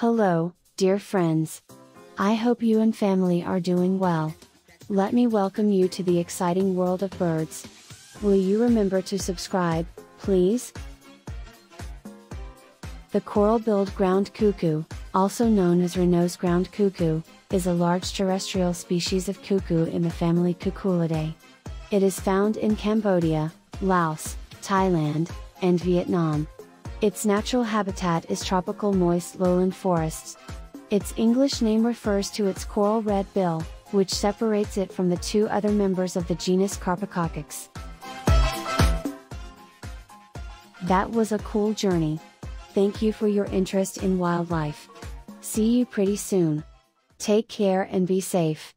Hello, dear friends. I hope you and family are doing well. Let me welcome you to the exciting world of birds. Will you remember to subscribe, please? The coral-billed ground cuckoo, also known as Renauld's ground cuckoo, is a large terrestrial species of cuckoo in the family Cuculidae. It is found in Cambodia, Laos, Thailand, and Vietnam. Its natural habitat is tropical moist lowland forests. Its English name refers to its coral red bill, which separates it from the two other members of the genus Carpococcyx. That was a cool journey. Thank you for your interest in wildlife. See you pretty soon. Take care and be safe.